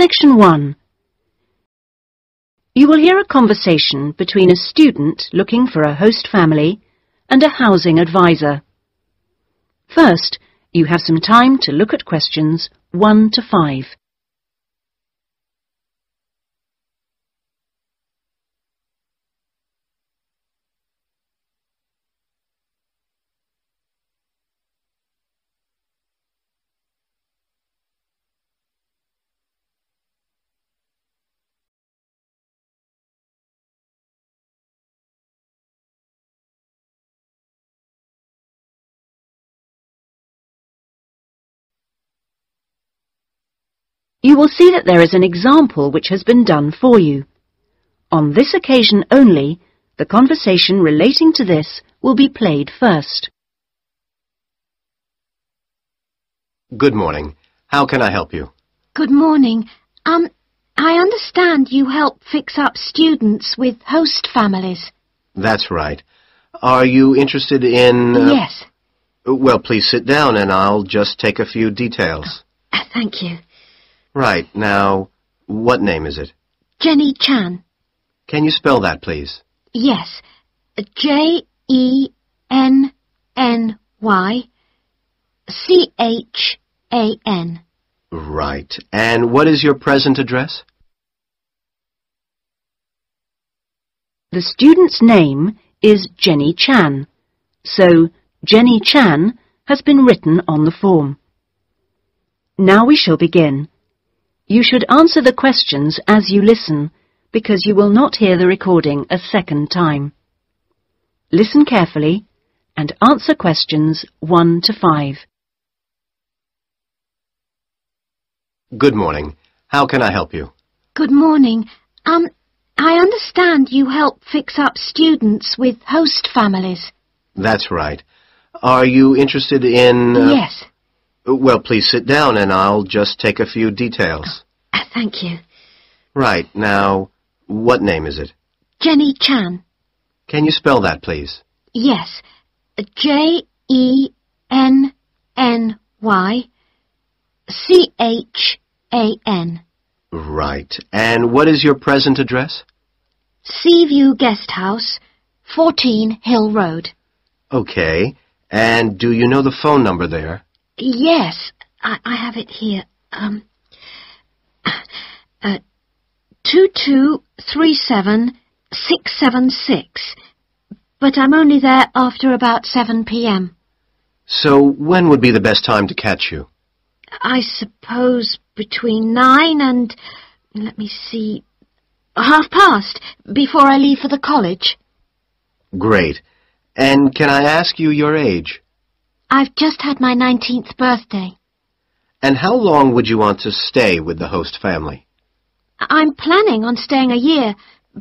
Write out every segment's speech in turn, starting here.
Section 1. You will hear a conversation between a student looking for a host family and a housing advisor. First, you have some time to look at questions 1 to 5. You will see that there is an example which has been done for you. On this occasion only, the conversation relating to this will be played first. Good morning. How can I help you? Good morning. Um, I understand you help fix up students with host families. That's right. Are you interested in... uh, Yes. Well, please sit down and I'll just take a few details. Uh, Thank you. Right. Now, what name is it? Jenny Chan. Can you spell that, please? Yes. J E N N Y C H A N. Right. And what is your present address? The student's name is Jenny Chan, so Jenny Chan has been written on the form. Now we shall begin. You should answer the questions as you listen, because you will not hear the recording a second time. Listen carefully and answer questions 1 to 5. Good morning. How can I help you? Good morning. Um, I understand you help fix up students with host families. That's right. Are you interested in... uh, Yes. Well, please sit down and I'll just take a few details. Uh, Thank you. Right. Now, what name is it? Jenny Chan. Can you spell that, please? Yes. J E N N Y C H A N. Right. And what is your present address? Seaview Guest House, 14 Hill Road. Okay. And do you know the phone number there? Yes, I, I have it here. Um, uh, two two three seven six seven six. But I'm only there after about 7 p.m. So when would be the best time to catch you? I suppose between nine and, let me see, half past, before I leave for the college. Great. And can I ask you your age? I've just had my 19th birthday. And how long would you want to stay with the host family? I'm planning on staying a year,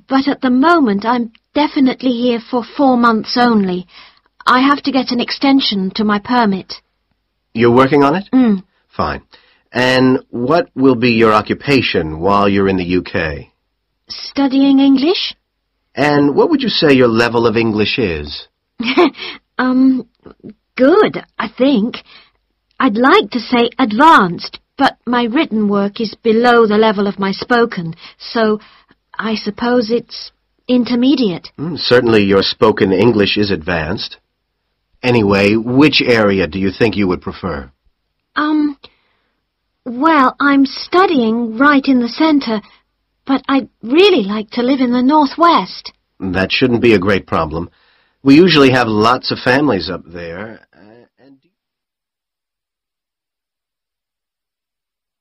but at the moment I'm definitely here for four months only. I have to get an extension to my permit. You're working on it? Mm. Fine. And what will be your occupation while you're in the UK? Studying English? And what would you say your level of English is? um, good, I think. I'd like to say advanced, but my written work is below the level of my spoken, so I suppose it's intermediate. Hmm, certainly your spoken English is advanced. Anyway, which area do you think you would prefer? Um, well, I'm studying right in the centre, but I'd really like to live in the northwest. That shouldn't be a great problem. We usually have lots of families up there. uh, and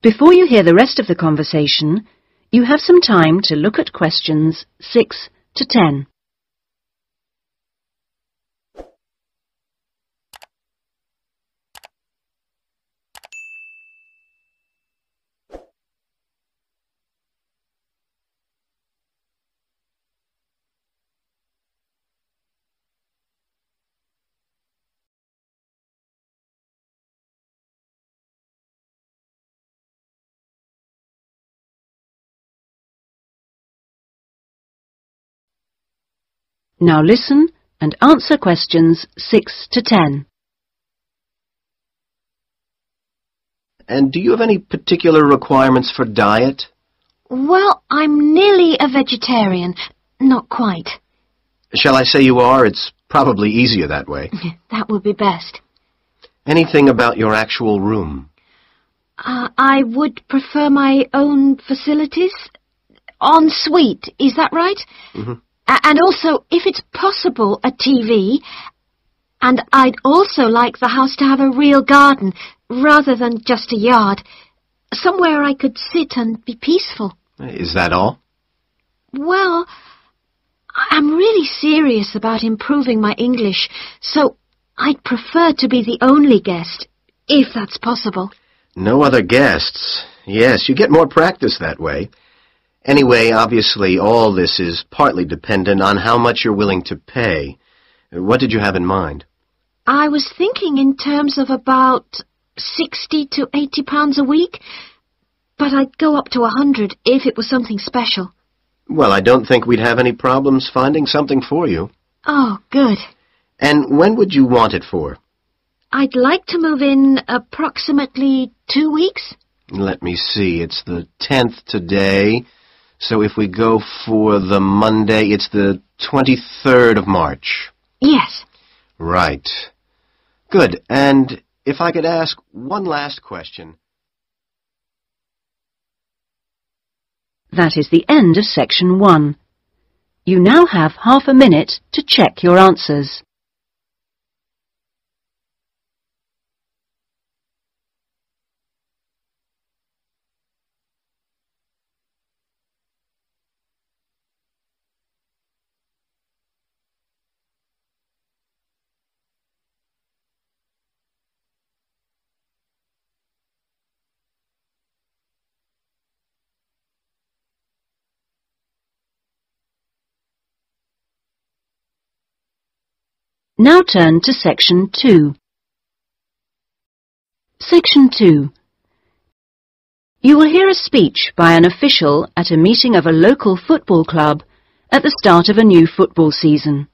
Before you hear the rest of the conversation, you have some time to look at questions 6 to 10. Now listen and answer questions 6 to 10. And do you have any particular requirements for diet? Well, I'm nearly a vegetarian. Not quite. Shall I say you are? It's probably easier that way. That would be best. Anything about your actual room? Uh, I would prefer my own facilities. En suite, is that right? Mhm. A- and also, if it's possible, a TV. And I'd also like the house to have a real garden, rather than just a yard. Somewhere I could sit and be peaceful. Is that all? Well, I'm really serious about improving my English, so I'd prefer to be the only guest, if that's possible. No other guests. Yes, you get more practice that way. Anyway, obviously, all this is partly dependent on how much you're willing to pay. What did you have in mind? I was thinking in terms of about sixty to eighty pounds a week, but I'd go up to a hundred if it was something special. Well, I don't think we'd have any problems finding something for you. Oh, good. And when would you want it for? I'd like to move in approximately two weeks. Let me see, it's the 10th today. So if we go for the Monday, it's the 23rd of March. Yes. Right. Good. And if I could ask one last question. That is the end of section one. You now have half a minute to check your answers. Now turn to section 2. Section 2. You will hear a speech by an official at a meeting of a local football club at the start of a new football season.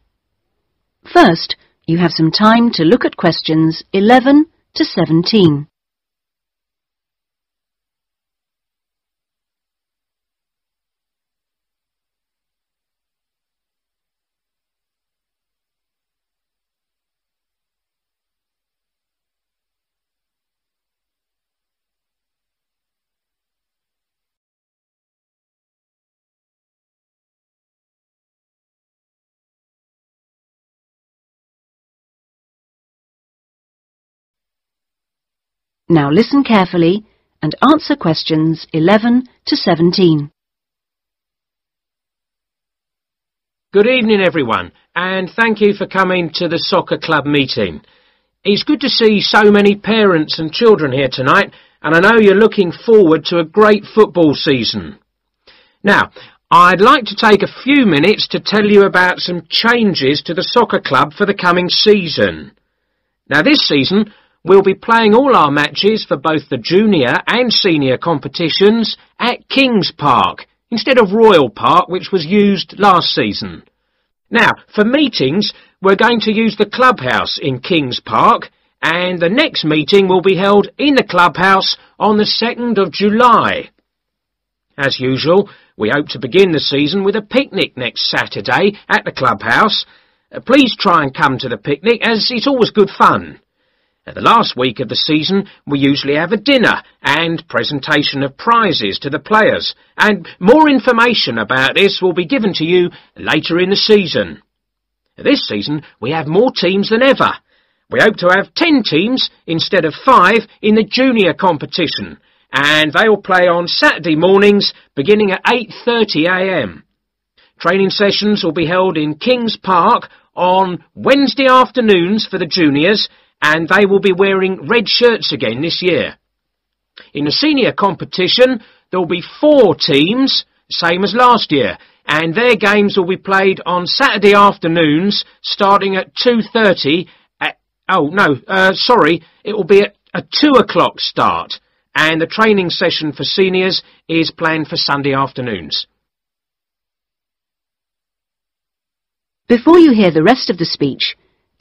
First, you have some time to look at questions 11 to 17. Now listen carefully and answer questions 11 to 17. Good evening, everyone, and thank you for coming to the soccer club meeting. It's good to see so many parents and children here tonight, and I know you're looking forward to a great football season. Now, I'd like to take a few minutes to tell you about some changes to the soccer club for the coming season. Now, this season, we'll be playing all our matches for both the junior and senior competitions at Kings Park instead of Royal Park, which was used last season. Now, for meetings, we're going to use the clubhouse in Kings Park, and the next meeting will be held in the clubhouse on the 2nd of July. As usual, we hope to begin the season with a picnic next Saturday at the clubhouse. Uh, please try and come to the picnic as it's always good fun. At the last week of the season, we usually have a dinner and presentation of prizes to the players, and more information about this will be given to you later in the season. This season, we have more teams than ever. We hope to have ten teams instead of five in the junior competition, and they will play on Saturday mornings beginning at 8.30am. Training sessions will be held in Kings Park on Wednesday afternoons for the juniors, and they will be wearing red shirts again this year. In the senior competition, there will be four teams, same as last year, and their games will be played on Saturday afternoons, starting at 2.30 at, oh no, uh, sorry, it will be at a 2 o'clock start, and the training session for seniors is planned for Sunday afternoons. Before you hear the rest of the speech,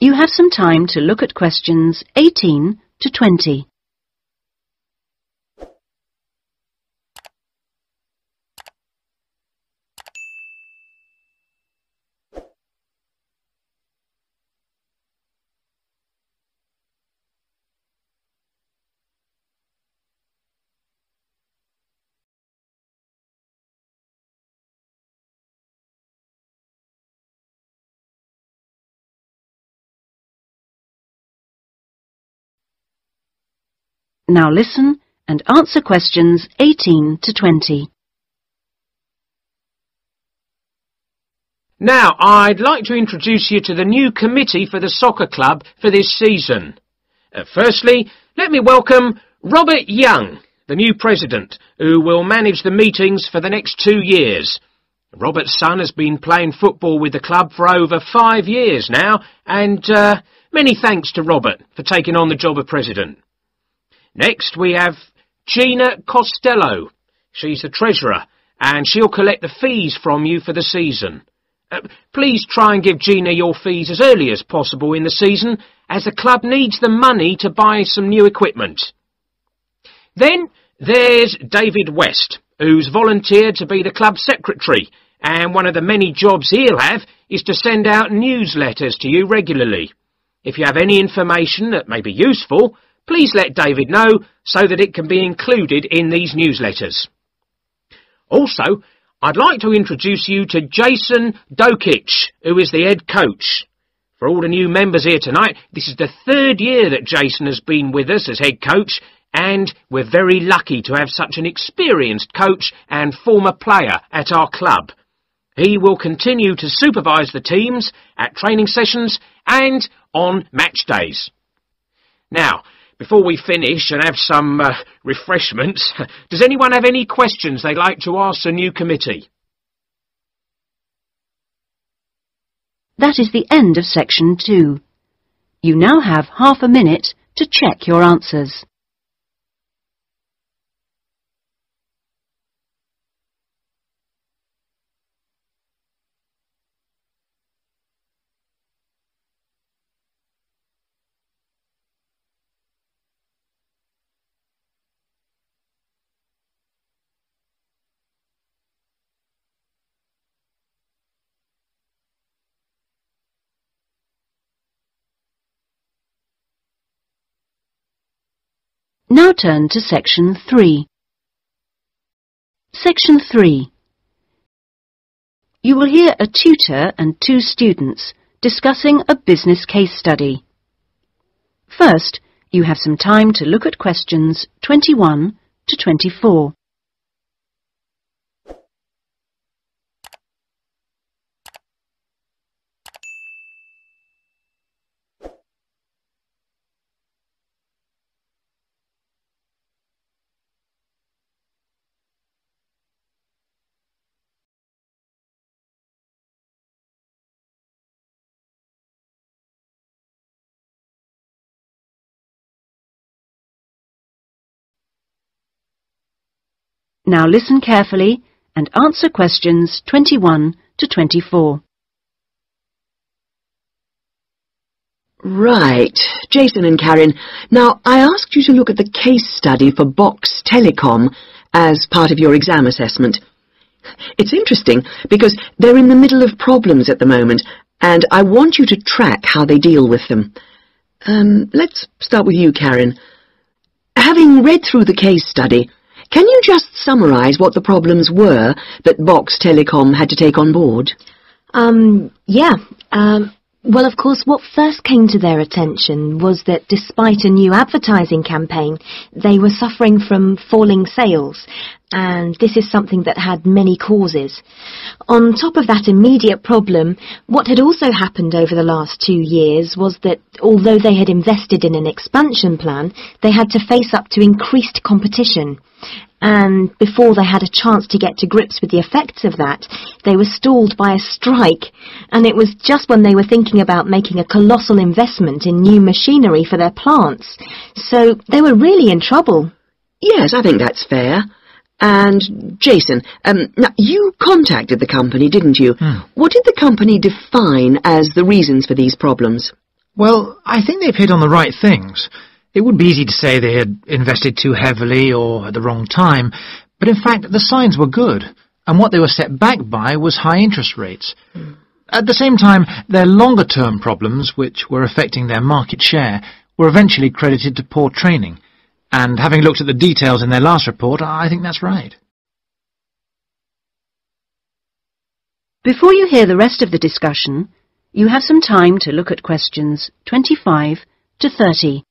you have some time to look at questions 18 to 20. Now listen and answer questions 18 to 20. Now, I'd like to introduce you to the new committee for the soccer club for this season. Uh, firstly, let me welcome Robert Young, the new president, who will manage the meetings for the next two years. Robert's son has been playing football with the club for over five years now, and uh, many thanks to Robert for taking on the job of president. Next, we have Gina Costello. She's the treasurer, and she'll collect the fees from you for the season. Uh, please try and give Gina your fees as early as possible in the season, as the club needs the money to buy some new equipment. Then there's David West, who's volunteered to be the club secretary, and one of the many jobs he'll have is to send out newsletters to you regularly. If you have any information that may be useful, please let David know so that it can be included in these newsletters. Also, I'd like to introduce you to Jason Dokic, who is the head coach. For all the new members here tonight, this is the third year that Jason has been with us as head coach, and we're very lucky to have such an experienced coach and former player at our club. He will continue to supervise the teams at training sessions and on match days. Now, before we finish and have some uh, refreshments, does anyone have any questions they'd like to ask the new committee? That is the end of section 2. You now have half a minute to check your answers. Now turn to section 3. Section 3. You will hear a tutor and two students discussing a business case study. First, you have some time to look at questions 21 to 24. Now listen carefully and answer questions 21 to 24. Right, Jason and Karen. Now, I asked you to look at the case study for Box Telecom as part of your exam assessment. It's interesting because they're in the middle of problems at the moment, and I want you to track how they deal with them. Um, let's start with you, Karen. Having read through the case study, can you just summarise what the problems were that Box Telecom had to take on board? Um, yeah. Um, well, of course, what first came to their attention was that despite a new advertising campaign, they were suffering from falling sales, and this is something that had many causes. On top of that immediate problem, what had also happened over the last two years was that although they had invested in an expansion plan, they had to face up to increased competition and before they had a chance to get to grips with the effects of that, they were stalled by a strike, and it was just when they were thinking about making a colossal investment in new machinery for their plants. So they were really in trouble. Yes, I think that's fair. And, Jason, um, now, you contacted the company, didn't you? Hmm. What did the company define as the reasons for these problems? Well, I think they've hit on the right things. It would be easy to say they had invested too heavily or at the wrong time, but in fact the signs were good, and what they were set back by was high interest rates. At the same time, their longer-term problems, which were affecting their market share, were eventually credited to poor training. And having looked at the details in their last report, I think that's right. Before you hear the rest of the discussion, you have some time to look at questions 25 to 30.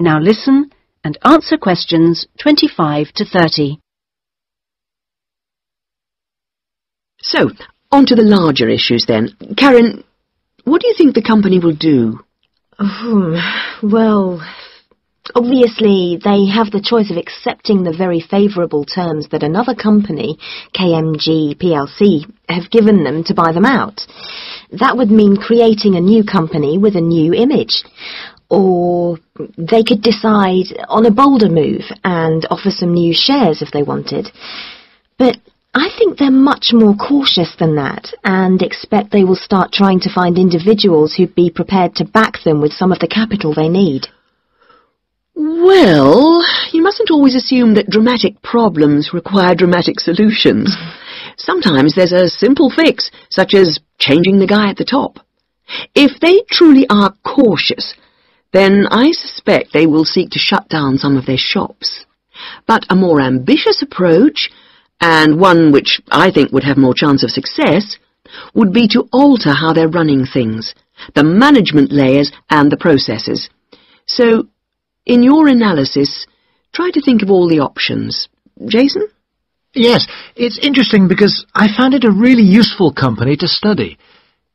Now listen and answer questions 25 to 30. So, on to the larger issues then. Karen, what do you think the company will do? Hmm, well, obviously they have the choice of accepting the very favourable terms that another company, KMG PLC, have given them to buy them out. That would mean creating a new company with a new image. Or they could decide on a bolder move and offer some new shares if they wanted. But I think they're much more cautious than that and expect they will start trying to find individuals who'd be prepared to back them with some of the capital they need. Well, you mustn't always assume that dramatic problems require dramatic solutions. Sometimes there's a simple fix, such as changing the guy at the top. If they truly are cautious, then I suspect they will seek to shut down some of their shops. But a more ambitious approach, and one which I think would have more chance of success, would be to alter how they're running things, the management layers and the processes. So in your analysis, try to think of all the options. Jason? Yes, it's interesting because I found it a really useful company to study.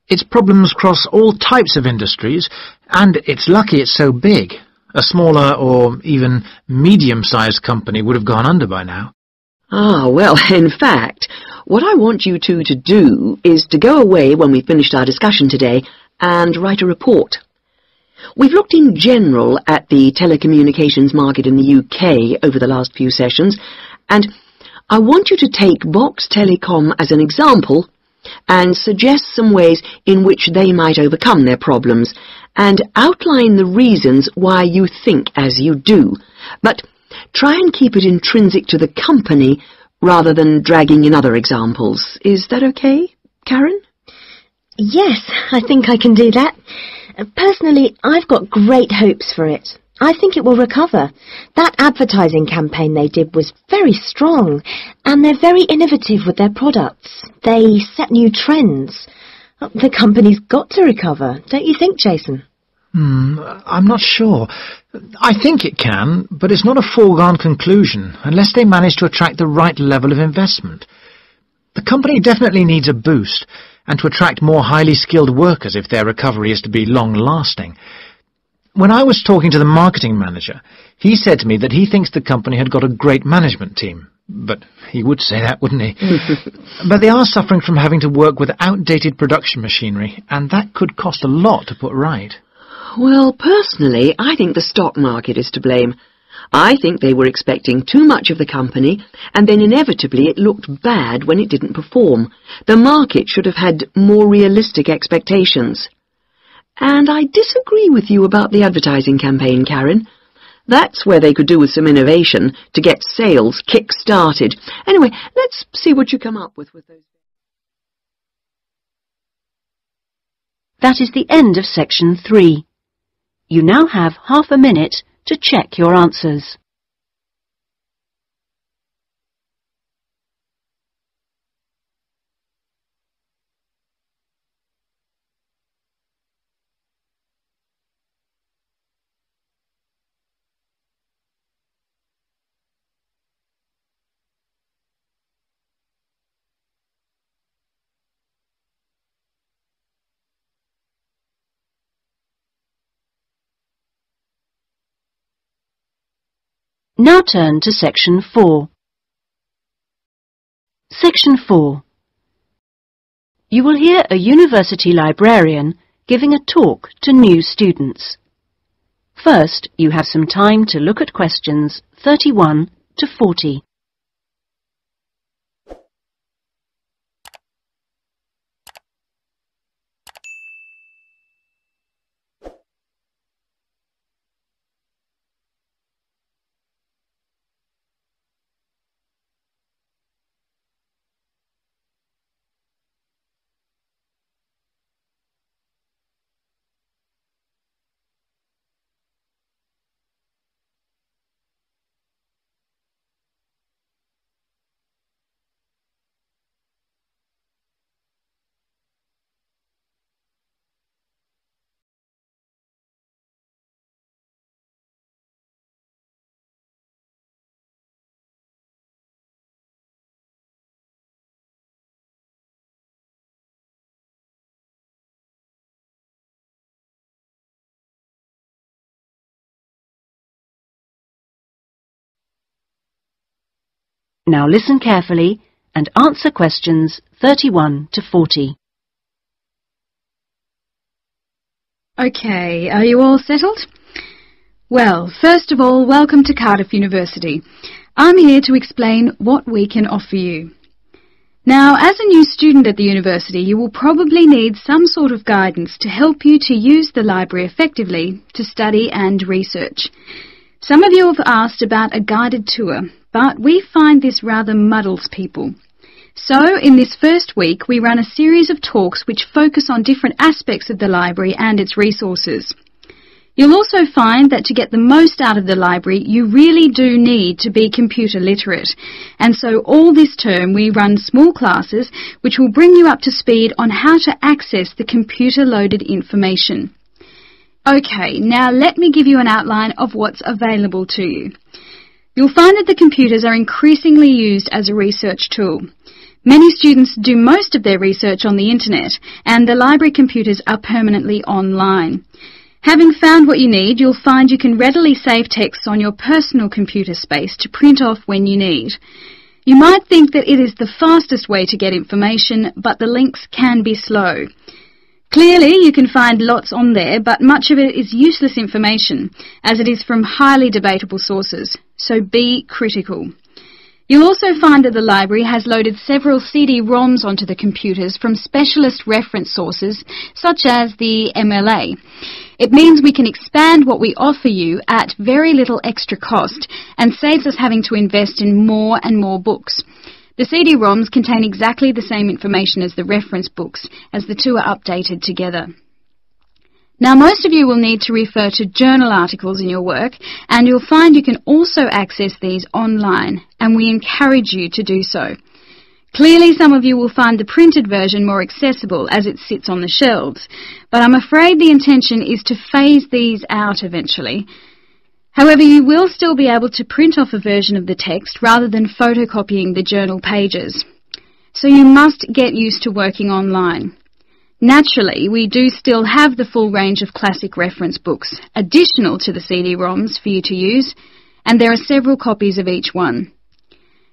Its problems cross all types of industries, and it's lucky it's so big. A smaller or even medium-sized company would have gone under by now. Ah, well, in fact, what I want you two to do is to go away when we've finished our discussion today and write a report. We've looked in general at the telecommunications market in the UK over the last few sessions, and I want you to take Box Telecom as an example and suggest some ways in which they might overcome their problems, and outline the reasons why you think as you do. But try and keep it intrinsic to the company rather than dragging in other examples. Is that okay, Karen? Yes, I think I can do that. Personally, I've got great hopes for it. I think it will recover. That advertising campaign they did was very strong, and they're very innovative with their products. They set new trends. The company's got to recover, don't you think, Jason? Hmm, I'm not sure. I think it can, but it's not a foregone conclusion unless they manage to attract the right level of investment. The company definitely needs a boost, and to attract more highly skilled workers if their recovery is to be long-lasting. When I was talking to the marketing manager, he said to me that he thinks the company had got a great management team. But he would say that, wouldn't he? but they are suffering from having to work with outdated production machinery, and that could cost a lot to put right. Well, personally, I think the stock market is to blame. I think they were expecting too much of the company, and then inevitably it looked bad when it didn't perform. The market should have had more realistic expectations. And I disagree with you about the advertising campaign, Karen. That's where they could do with some innovation to get sales kick-started. Anyway, let's see what you come up with with those. That is the end of section 3. You now have half a minute to check your answers. Now turn to section 4. Section 4. You will hear a university librarian giving a talk to new students. First, you have some time to look at questions 31 to 40. Now listen carefully and answer questions 31 to 40. Okay, are you all settled? Well, first of all, welcome to Cardiff University. I'm here to explain what we can offer you. Now, as a new student at the university, you will probably need some sort of guidance to help you to use the library effectively to study and research. Some of you have asked about a guided tour, but we find this rather muddles people. So, in this first week, we run a series of talks which focus on different aspects of the library and its resources. You'll also find that to get the most out of the library, you really do need to be computer literate. And so all this term we run small classes which will bring you up to speed on how to access the computer-loaded information. Okay, now let me give you an outline of what's available to you. You'll find that the computers are increasingly used as a research tool. Many students do most of their research on the internet, and the library computers are permanently online. Having found what you need, you'll find you can readily save texts on your personal computer space to print off when you need. You might think that it is the fastest way to get information, but the links can be slow. Clearly, you can find lots on there, but much of it is useless information, as it is from highly debatable sources, so be critical. You'll also find that the library has loaded several CD-ROMs onto the computers from specialist reference sources, such as the MLA. It means we can expand what we offer you at very little extra cost and saves us having to invest in more and more books. The CD-ROMs contain exactly the same information as the reference books, as the two are updated together. Now most of you will need to refer to journal articles in your work and you'll find you can also access these online and we encourage you to do so. Clearly some of you will find the printed version more accessible as it sits on the shelves, but I'm afraid the intention is to phase these out eventually. However, you will still be able to print off a version of the text rather than photocopying the journal pages. So you must get used to working online. Naturally, we do still have the full range of classic reference books, additional to the CD-ROMs for you to use, and there are several copies of each one.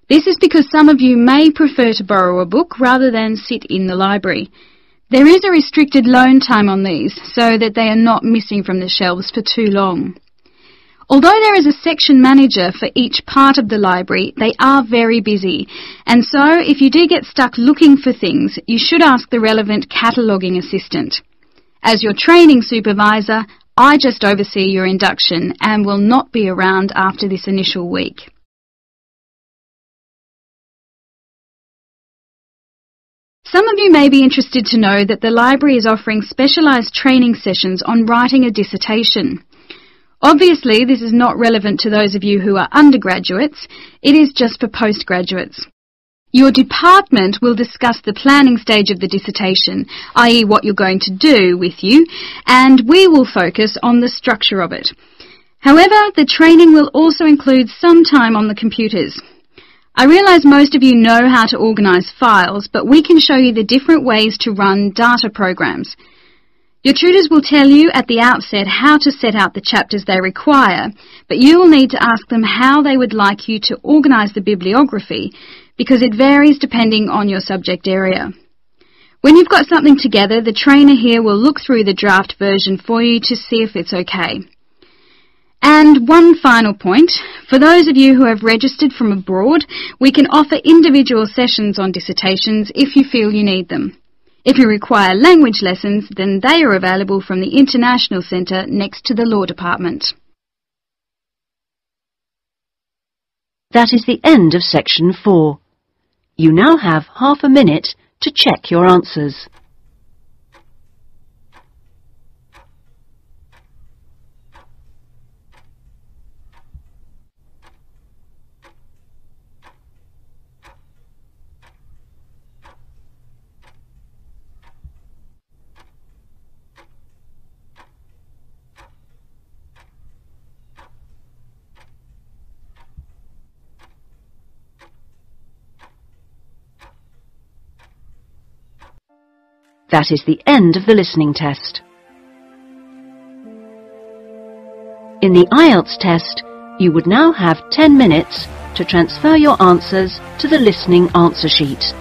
This is because some of you may prefer to borrow a book rather than sit in the library. There is a restricted loan time on these, so that they are not missing from the shelves for too long. Although there is a section manager for each part of the library, they are very busy. And so, if you do get stuck looking for things, you should ask the relevant cataloguing assistant. As your training supervisor, I just oversee your induction and will not be around after this initial week. Some of you may be interested to know that the library is offering specialised training sessions on writing a dissertation. Obviously, this is not relevant to those of you who are undergraduates. It is just for postgraduates. Your department will discuss the planning stage of the dissertation, i.e. what you're going to do with you, and we will focus on the structure of it. However, the training will also include some time on the computers. I realise most of you know how to organise files, but we can show you the different ways to run data programs. Your tutors will tell you at the outset how to set out the chapters they require, but you will need to ask them how they would like you to organise the bibliography, because it varies depending on your subject area. When you've got something together, the trainer here will look through the draft version for you to see if it's okay. And one final point, for those of you who have registered from abroad, we can offer individual sessions on dissertations if you feel you need them. If you require language lessons, then they are available from the International Centre next to the Law Department. That is the end of section 4. You now have half a minute to check your answers. That is the end of the listening test. In the IELTS test, you would now have 10 minutes to transfer your answers to the listening answer sheet.